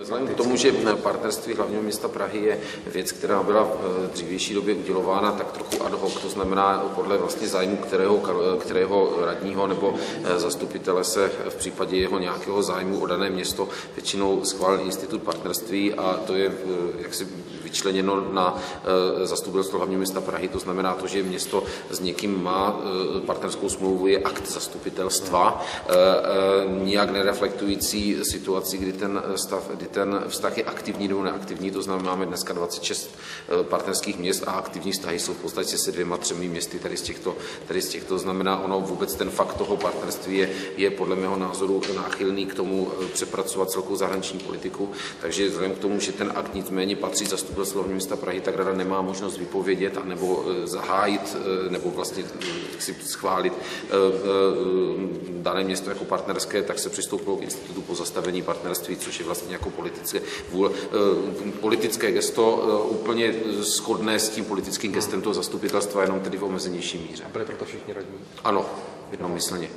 Vzhledem k tomu, že partnerství hlavního města Prahy je věc, která byla v dřívější době udělována tak trochu ad hoc, to znamená podle vlastně zájmu kterého, kterého radního nebo zastupitele se v případě jeho nějakého zájmu o dané město většinou schválil institut partnerství a to je jaksi vyčleněno na zastupitelstvo hlavního města Prahy. To znamená to, že město s někým má partnerskou smlouvu, je akt zastupitelstva, nijak nereflektující situaci, kdy ten stav kdy ten vztah je aktivní nebo neaktivní, to znamená, máme dneska 26 eh, partnerských měst a aktivní vztahy jsou v podstatě se dvěma, třemi městy tady z těchto, tady z těchto. Znamená, ono vůbec ten fakt toho partnerství je, je podle mého názoru náchylný k tomu eh, přepracovat celkou zahraniční politiku, takže vzhledem k tomu, že ten akt nicméně patří zastupitelstvu hlavního města Prahy, tak rada nemá možnost vypovědět a nebo eh, zahájit nebo vlastně si schválit dané město jako partnerské, tak se přistoupilo k institutu pozastavení partnerství, což je vlastně jako politické, vůle, eh, politické gesto eh, úplně shodné s tím politickým gestem toho zastupitelstva, jenom tedy v omezenější míře. Byli proto všichni radní? Ano, jednomyslně.